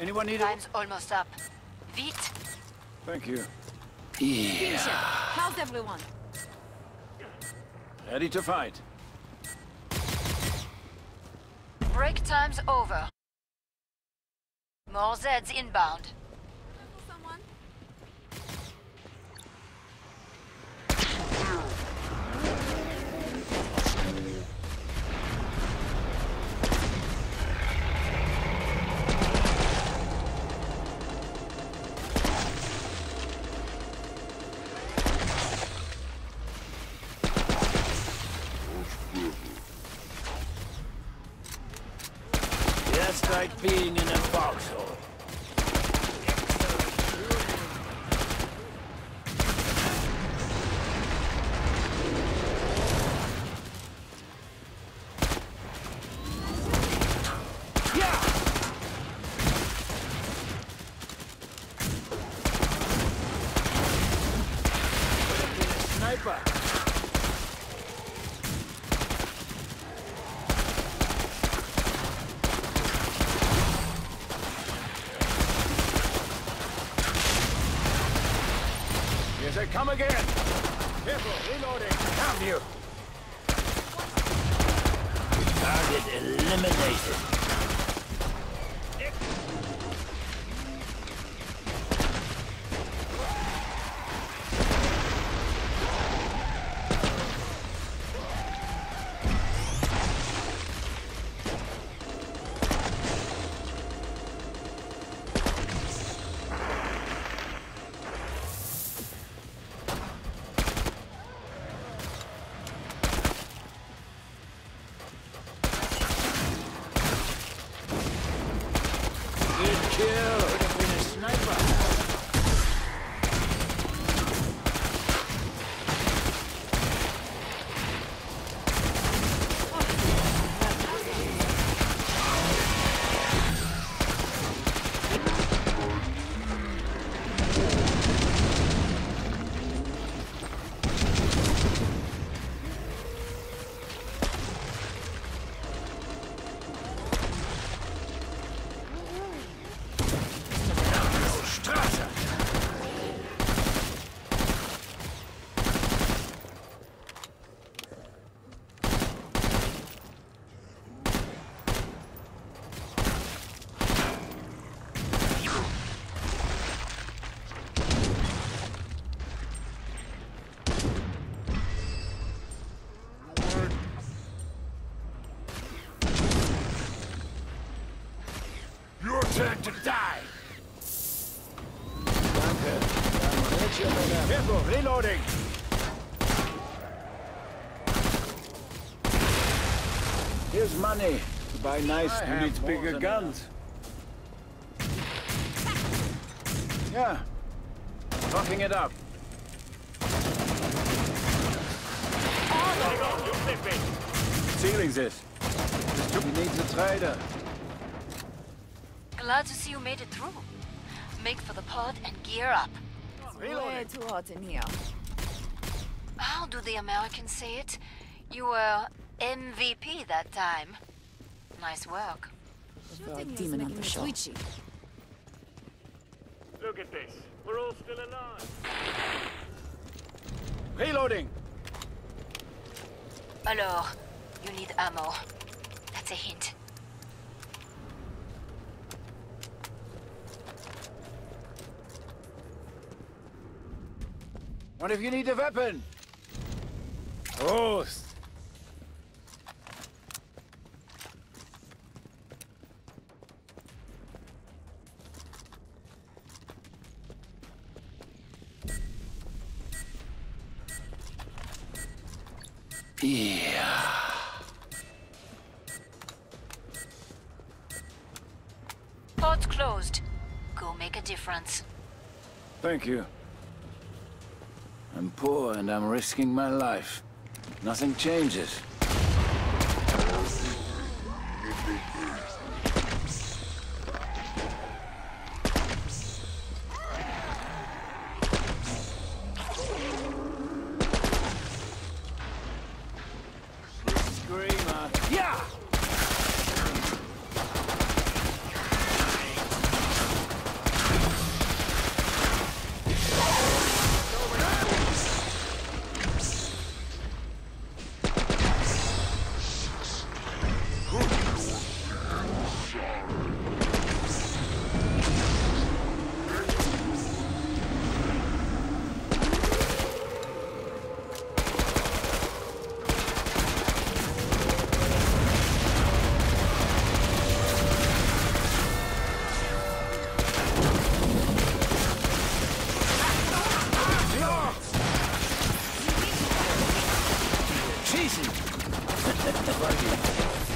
Anyone need Time's almost up. Vite! Thank you. Finish it. How's everyone? Ready to fight. Break time's over. More Zeds inbound. Just like being in a foxhole. Yeah! Could have been a sniper. Here they come again! Careful, reloading! Down you! Target eliminated. Turn to die! Danke. Dann Bildschirm Careful, reloading! Here's money to buy nice Who needs bigger guns? Yeah. Fucking it up. Ceiling's this. He needs a trader. Glad to see you made it through. Make for the pod and gear up. It's Way too hot in here. How do the Americans say it? You were MVP that time. Nice work. Shooting is making me twitchy. Look at this. We're all still alive. Reloading! Alors, you need ammo. That's a hint. What if you need a weapon? Prost! Yeah. Pod's closed. Go make a difference. Thank you. I'm poor and I'm risking my life. Nothing changes. Thank you.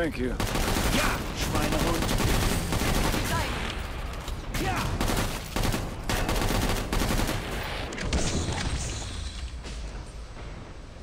Thank you. Ja, Schweinehund. Ja.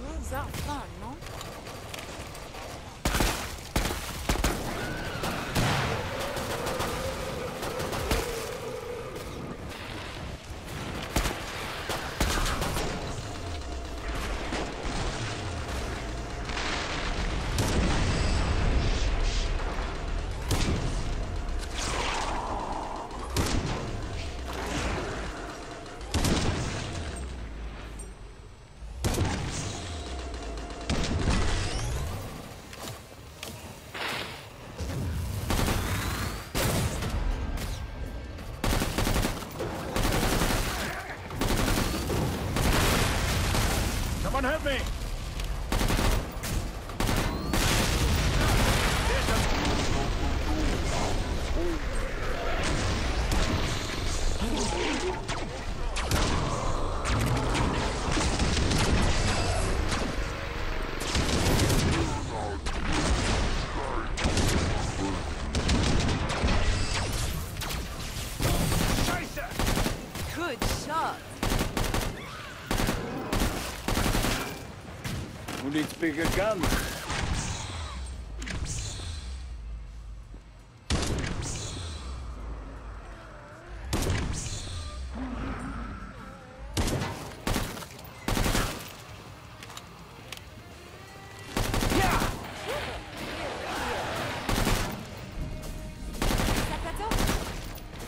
Those are fun, Someone help me! Needs guns?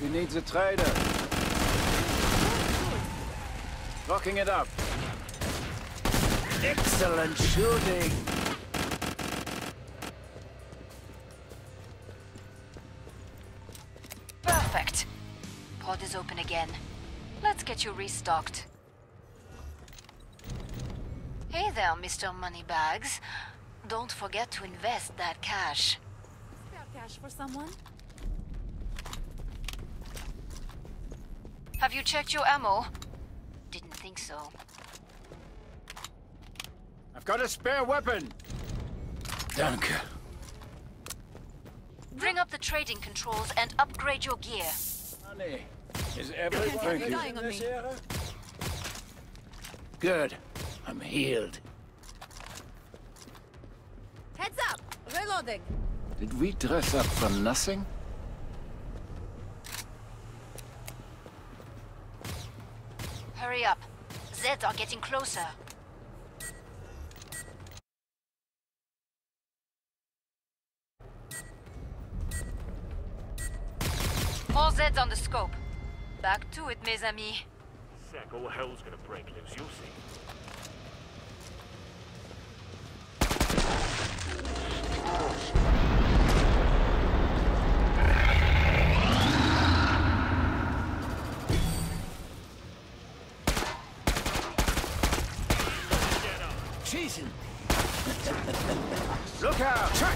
He needs a trader. Locking it up. Excellent shooting. Perfect. Pod is open again. Let's get you restocked. Hey there, Mr. Moneybags. Don't forget to invest that cash. Spare cash for someone? Have you checked your ammo? Didn't think so. I've got a spare weapon. Danke. Bring up the trading controls and upgrade your gear. Honey, is everyone You're Thank dying you. on me. Good. I'm healed. Heads up! Reloading! Did we dress up for nothing? Hurry up. Zeds are getting closer. All Zeds on the scope. Back to it, mes amis. Sec, all hell's gonna break loose, you'll see. Schießen. Look out!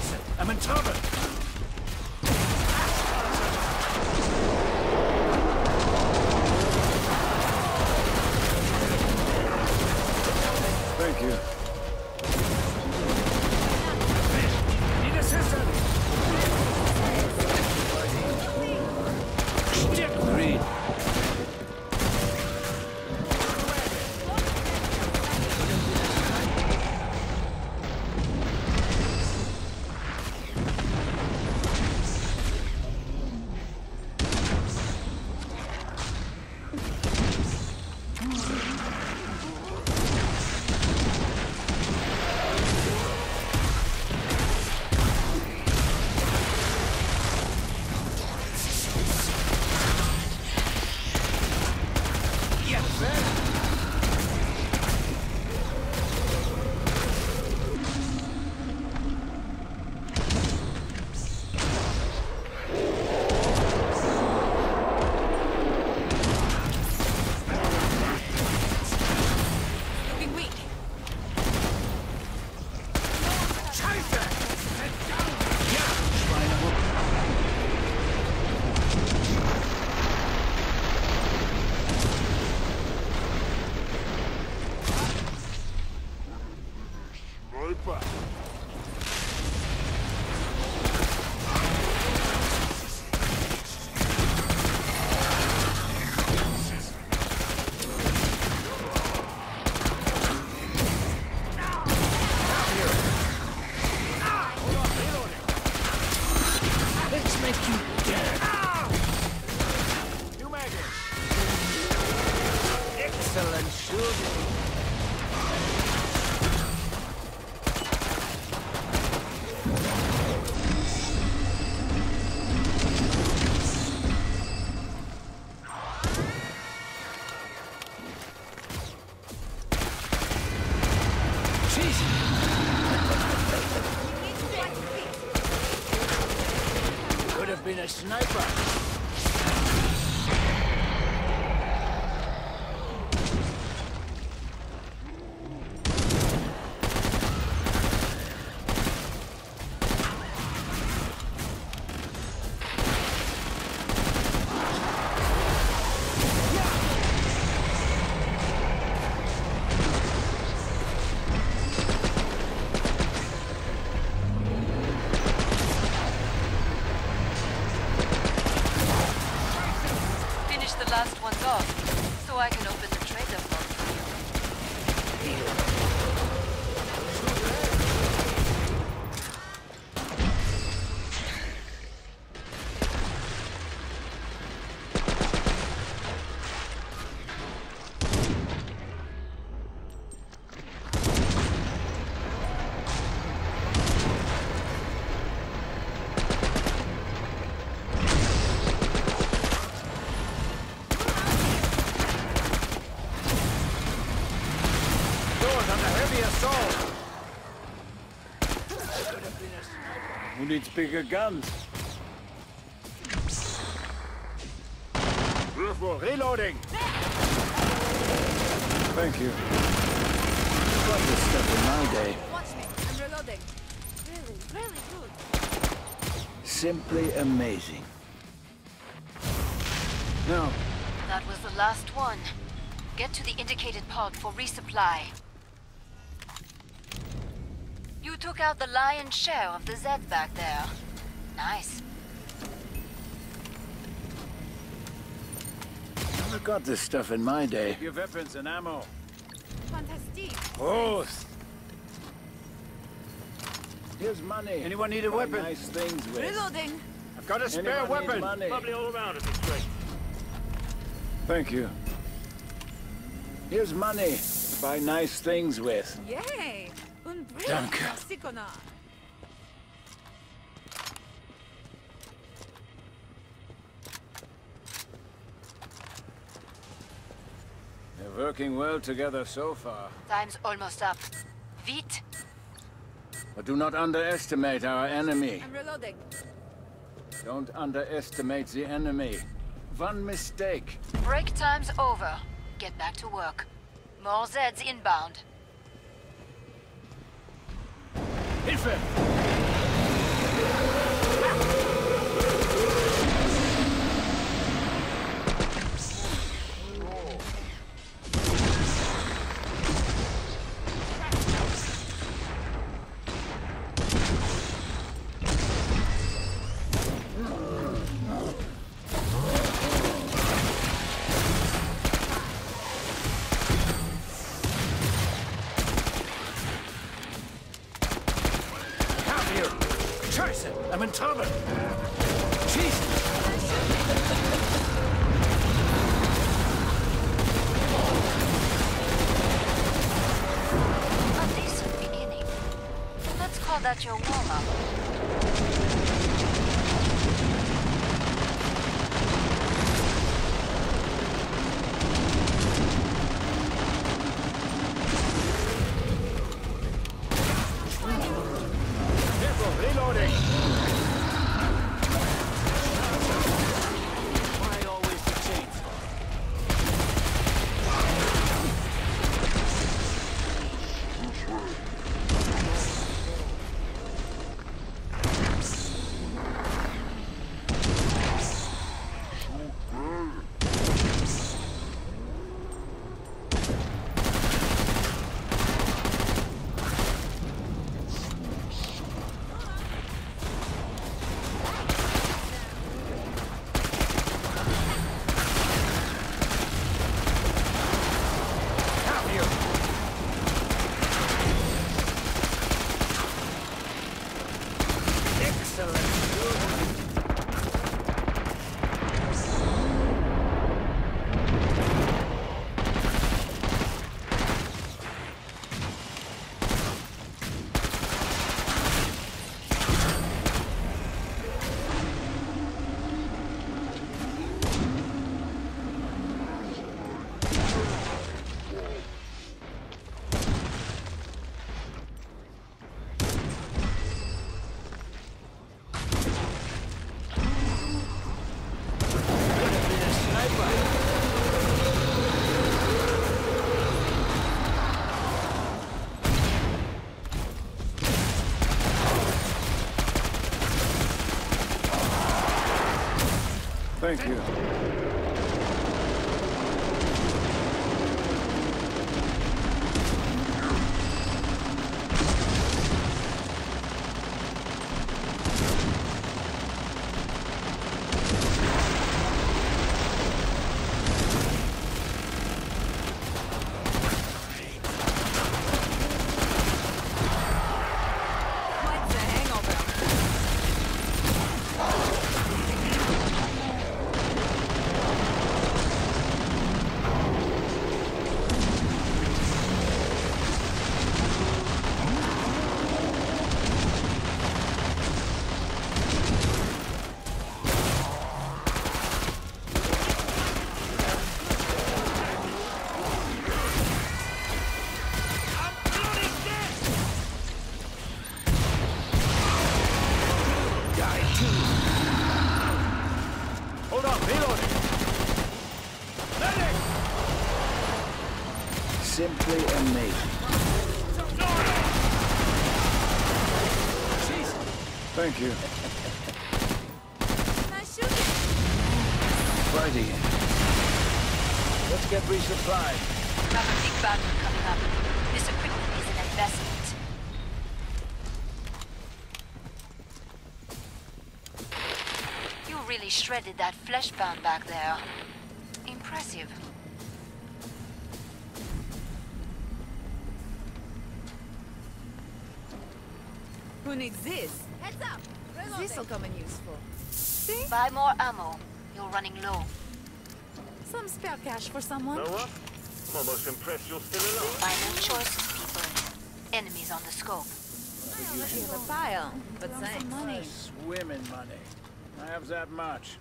Needs bigger guns? Reloading. Thank you. Got this stuff in my day. Watch me. I'm reloading. Really, really good. Simply amazing. Now, That was the last one. Get to the indicated pod for resupply. You took out the lion's share of the Zeds back there. Nice. never got this stuff in my day. Your weapons and ammo. Fantastic. Prost! Here's money. Anyone need a Buy weapon? Nice things with. Reloading. I've got a spare Anyone need weapon. money? Lovely all around at this rate. Thank you. Here's money to buy nice things with. Yay. Un brief. Danke. Sikona. They're working well together so far. Time's almost up. Vite! But do not underestimate our enemy. I'm reloading. Don't underestimate the enemy. One mistake. Break time's over. Get back to work. More Zeds inbound. Hilfe! Let's call that your warm-up. Careful, reloading! Why always the chainsaw? Thank you. Quite the hangover. Hold on, reloading. Medic! Simply amazing. Jesus! Thank you. Nice shooting. Righty. Let's get resupplied. We have a big battle coming up. This equipment is an investment. You really shredded that Fleshpound back there. Impressive. Who needs this? Heads up. This'll come in useful. See? Buy more ammo. You're running low. Some spare cash for someone. Know what? I'm almost impressed you're still alive. Final choices, people. Enemies on the scope. We have a pile, but thanks. money. I swim in money. I have that much.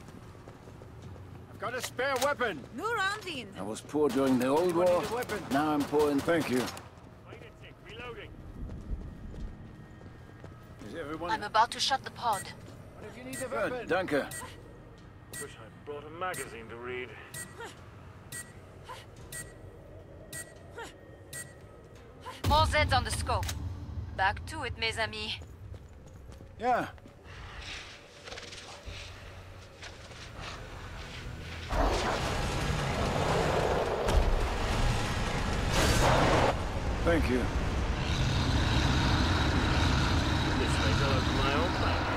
I've got a spare weapon. New round in. I was poor during the old war. is the weapon? Now I'm poor and thank you. Wait a tick, reloading. Is everyone... I'm about to shut the pod. What if you need a weapon? Good, danke. Wish I'd brought a magazine to read. More Zeds on the scope. Back to it, mes amis. Yeah. Thank you. My own bag.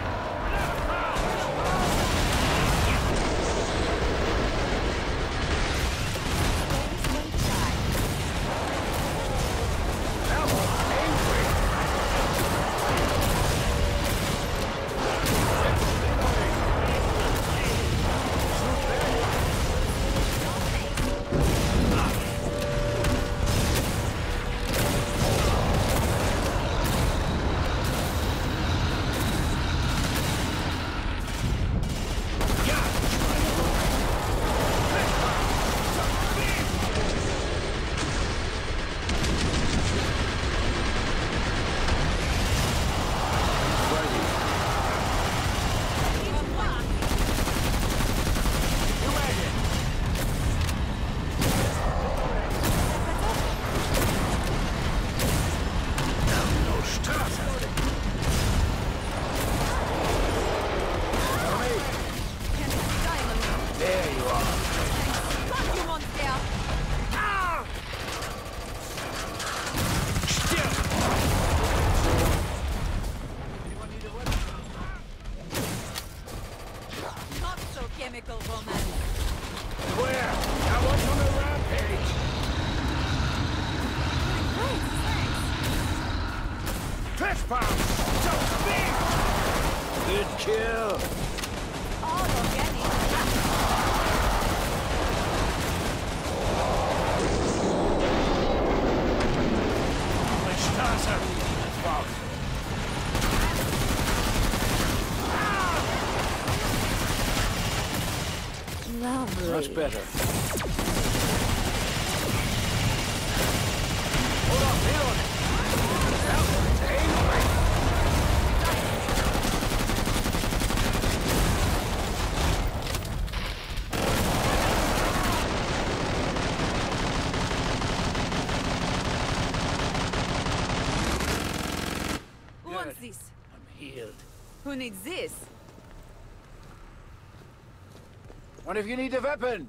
Much better. Hold on, reloading. Who wants this? I'm healed. Who needs this? What if you need a weapon?